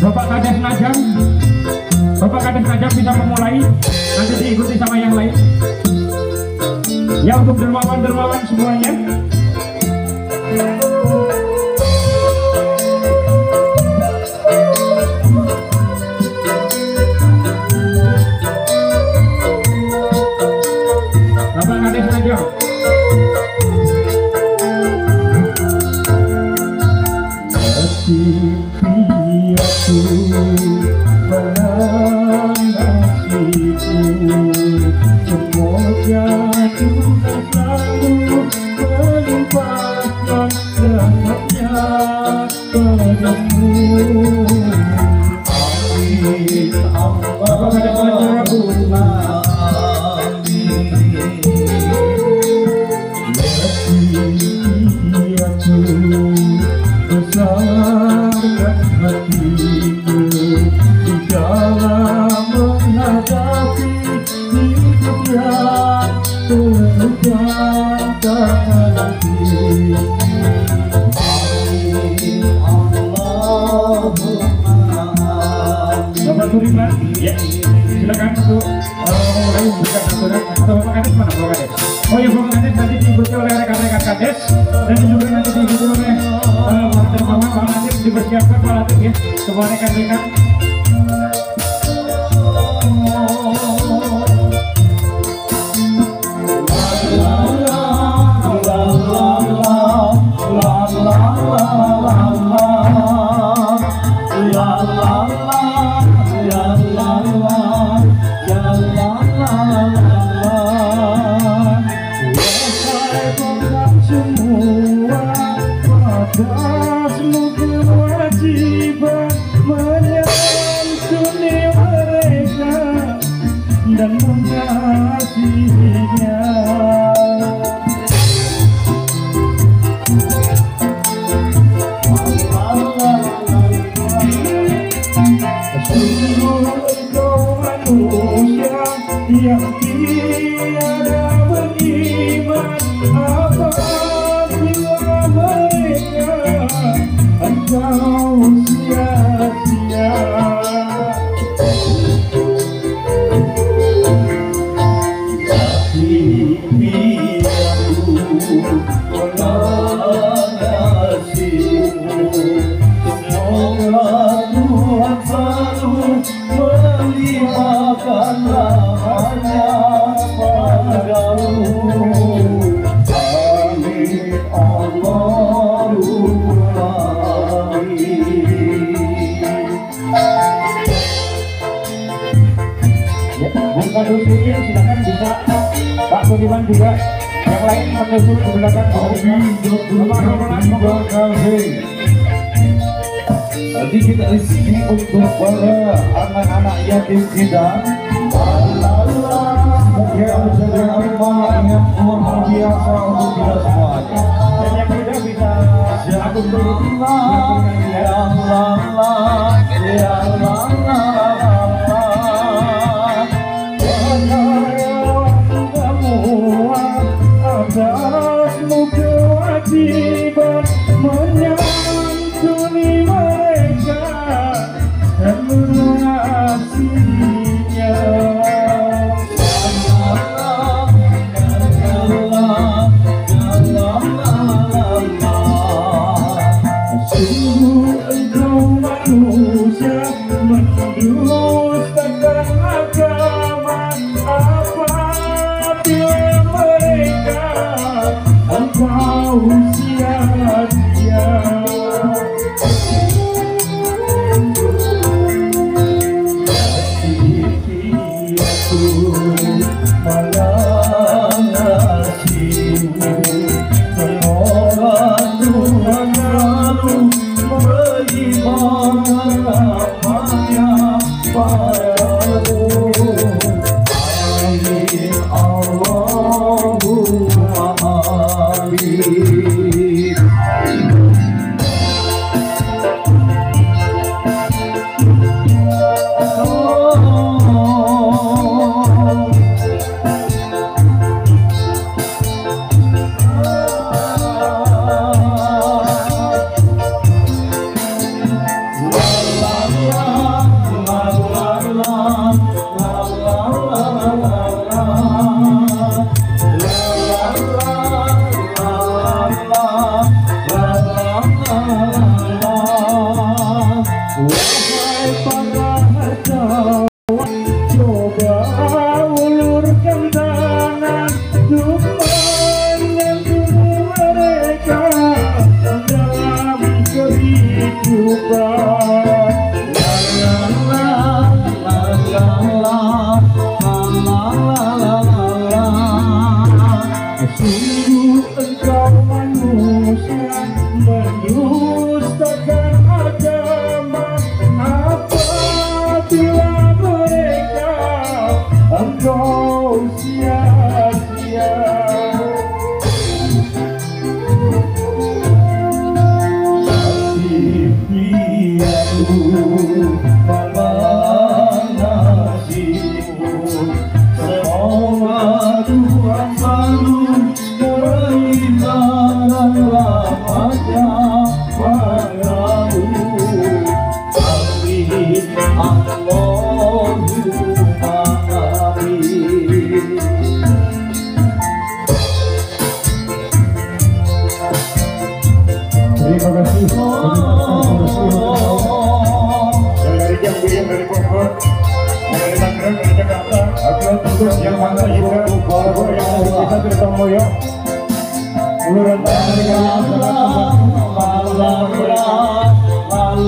Bapak Kades Najam. Bapak Kades Najam bisa memulai. Nanti diikuti sama yang lain. Ya untuk dermawan-dermawan semuanya 嗯 Bapak Suriman ya silakan untuk memulai memberikan atau Bapak Kades mana Bapak Kades oh ya Bapak Kades nanti oleh rekan-rekan Kades dan juga nanti Pak Pak ya semua rekan-rekan Pak Sudiman juga yang lain menyusul di belakang. Tadi kita rezeki untuk para anak-anak yatim kita. Semoga menjadi amal yang luar biasa untuk kita semuanya. dulu Allah, ya Allah, ya Allah, Bye. Oh,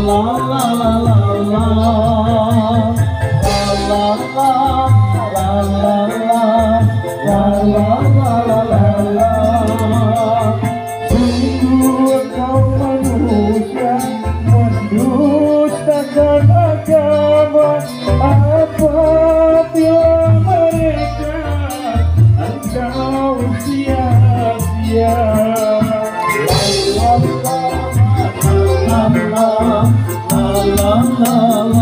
la la la la la la la la la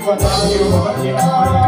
for time you.